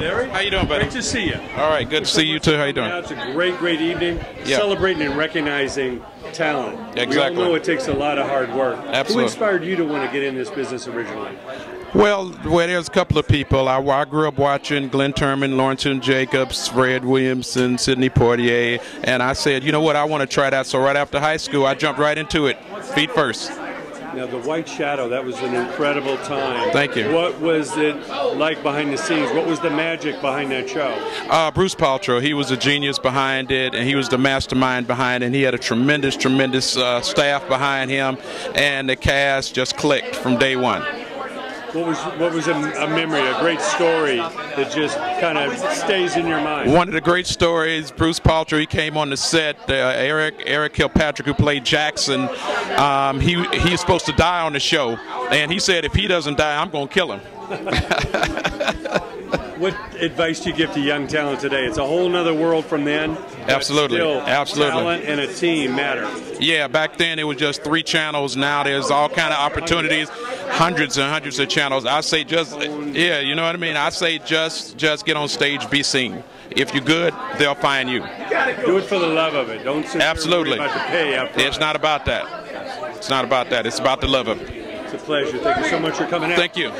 Derry. How you doing, buddy? Great to see you. All right, good to see you too. How you doing? Yeah, it's a great, great evening. Yeah. Celebrating and recognizing talent. We all know it takes a lot of hard work. Absolutely. Who inspired you to want to get in this business originally? Well, well, there's a couple of people. I, I grew up watching Glenn Turman, Lawrence Jacobs, Fred Williamson, Sidney Poitier, and I said, you know what, I want to try that. So right after high school, I jumped right into it, feet first. Now, The White Shadow, that was an incredible time. Thank you. What was it like behind the scenes? What was the magic behind that show? Uh, Bruce Paltrow, he was a genius behind it, and he was the mastermind behind it. And he had a tremendous, tremendous uh, staff behind him, and the cast just clicked from day one. What was what was a, a memory, a great story that just kind of stays in your mind? One of the great stories, Bruce Paltrow, he came on the set. Uh, Eric Eric Kilpatrick, who played Jackson, um, he he's supposed to die on the show, and he said if he doesn't die, I'm going to kill him. What advice do you give to young talent today? It's a whole other world from then. Absolutely. still, Absolutely. Talent and a team matter. Yeah, back then it was just three channels. Now there's all kind of opportunities, hundreds and hundreds of channels. I say just yeah, you know what I mean. I say just just get on stage, be seen. If you're good, they'll find you. Do it for the love of it. Don't Absolutely. about the pay up. It's not about that. It's not about that. It's about the love of it. It's a pleasure. Thank you so much for coming out. Thank you.